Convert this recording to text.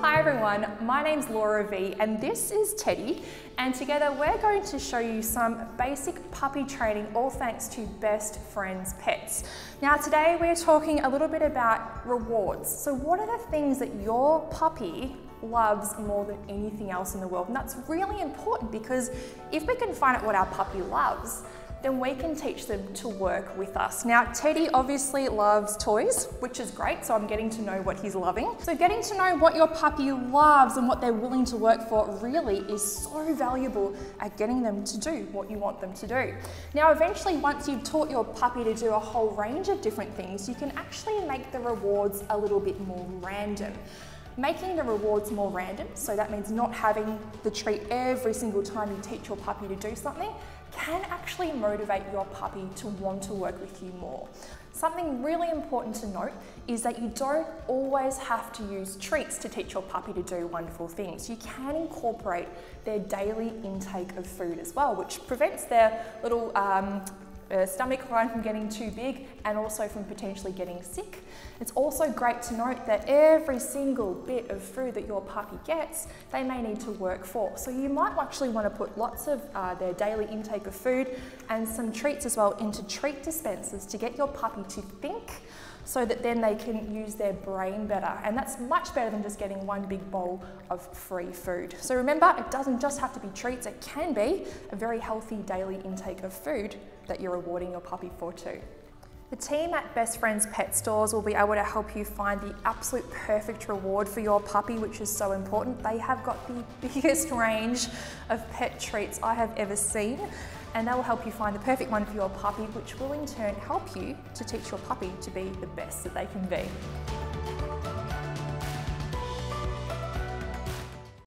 Hi everyone, my name's Laura V and this is Teddy and together we're going to show you some basic puppy training all thanks to Best Friends Pets. Now today we're talking a little bit about rewards. So what are the things that your puppy loves more than anything else in the world? And that's really important because if we can find out what our puppy loves, then we can teach them to work with us. Now, Teddy obviously loves toys, which is great, so I'm getting to know what he's loving. So getting to know what your puppy loves and what they're willing to work for really is so valuable at getting them to do what you want them to do. Now, eventually, once you've taught your puppy to do a whole range of different things, you can actually make the rewards a little bit more random. Making the rewards more random, so that means not having the treat every single time you teach your puppy to do something, can actually motivate your puppy to want to work with you more. Something really important to note is that you don't always have to use treats to teach your puppy to do wonderful things. You can incorporate their daily intake of food as well, which prevents their little um, uh, stomach line from getting too big and also from potentially getting sick. It's also great to note that every single bit of food that your puppy gets, they may need to work for. So you might actually want to put lots of uh, their daily intake of food and some treats as well into treat dispensers to get your puppy to think so that then they can use their brain better. And that's much better than just getting one big bowl of free food. So remember, it doesn't just have to be treats, it can be a very healthy daily intake of food that you're rewarding your puppy for too. The team at Best Friends Pet Stores will be able to help you find the absolute perfect reward for your puppy, which is so important. They have got the biggest range of pet treats I have ever seen and they will help you find the perfect one for your puppy, which will in turn help you to teach your puppy to be the best that they can be.